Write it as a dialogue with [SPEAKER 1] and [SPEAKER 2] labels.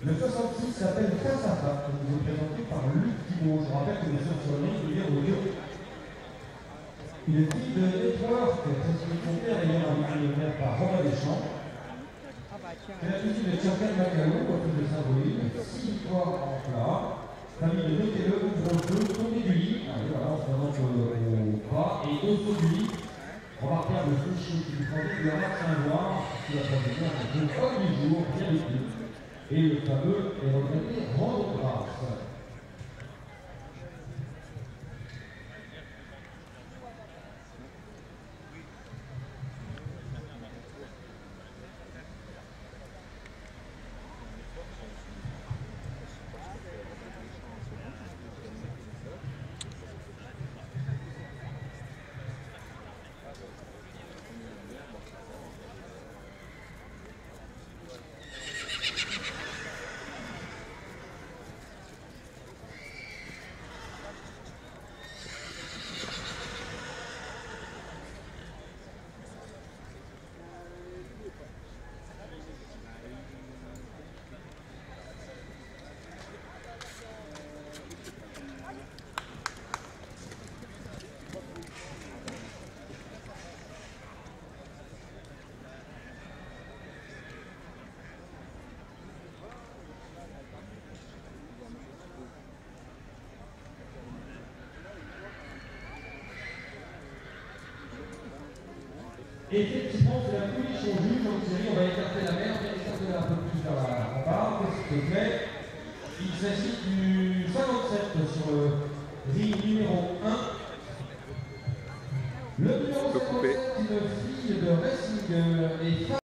[SPEAKER 1] Le 66 s'appelle Face à Face, nous est présenté par Luc Thibault. Je rappelle que nous sommes sur le ligne de Audio. Il est fils de Network, transmis son père ayant un millionnaire par Romain Deschamps. C'est la fille de Tcherkan Macalou, coiffure de Saint-Volume, 6 victoires en plat. Famille de Notez-le, ouvre le feu, tombé du lit. Allez, voilà, on se présente au bras et au saut du lit. Remarquable souci qui prend de la Saint-Loire, qui va prendre un comme du jour, bien. Et le fameux est regretté Rendre grâce. Effectivement, c'est la au juge, donc Thierry, on va écarter la mer, bien écarter un peu plus vers la rambarde, s'il te plaît. Il s'agit du 57 sur le ring numéro 1. Le numéro 57, une fille de Racing et